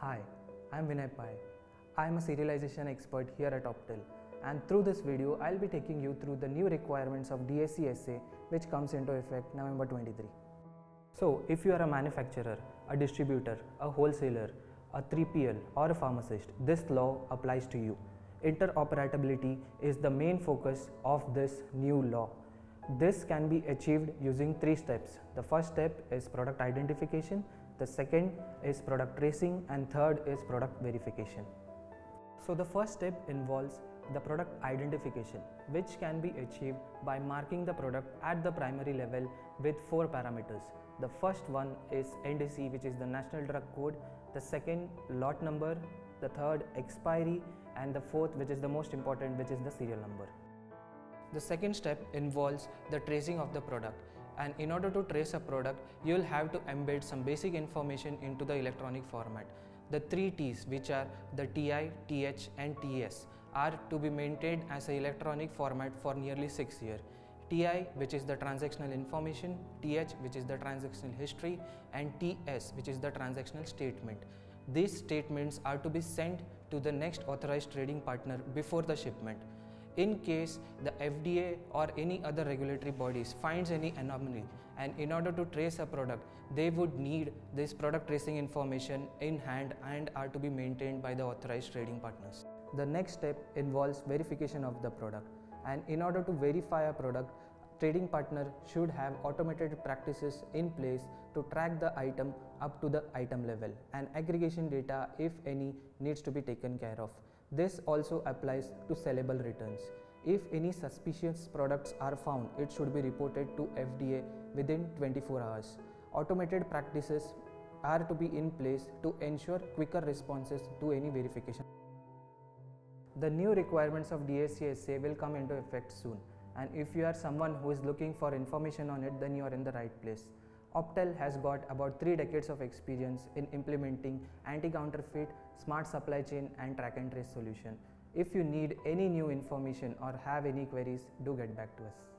Hi, I'm Vinay Pai. I'm a serialization expert here at Optel and through this video I'll be taking you through the new requirements of DSCSA, which comes into effect November 23. So if you are a manufacturer, a distributor, a wholesaler, a 3PL or a pharmacist, this law applies to you. Interoperability is the main focus of this new law. This can be achieved using three steps. The first step is product identification, the second is product tracing and third is product verification. So the first step involves the product identification which can be achieved by marking the product at the primary level with four parameters. The first one is NDC which is the national drug code, the second lot number, the third expiry and the fourth which is the most important which is the serial number. The second step involves the tracing of the product and in order to trace a product you will have to embed some basic information into the electronic format. The three T's which are the TI, TH and TS are to be maintained as an electronic format for nearly 6 years. TI which is the transactional information, TH which is the transactional history and TS which is the transactional statement. These statements are to be sent to the next authorized trading partner before the shipment in case the FDA or any other regulatory bodies finds any anomaly and in order to trace a product they would need this product tracing information in hand and are to be maintained by the authorized trading partners. The next step involves verification of the product and in order to verify a product trading partner should have automated practices in place to track the item up to the item level and aggregation data if any needs to be taken care of. This also applies to sellable returns. If any suspicious products are found, it should be reported to FDA within 24 hours. Automated practices are to be in place to ensure quicker responses to any verification. The new requirements of DSCSA will come into effect soon and if you are someone who is looking for information on it then you are in the right place. Optel has got about 3 decades of experience in implementing anti-counterfeit, smart supply chain and track and trace solution. If you need any new information or have any queries, do get back to us.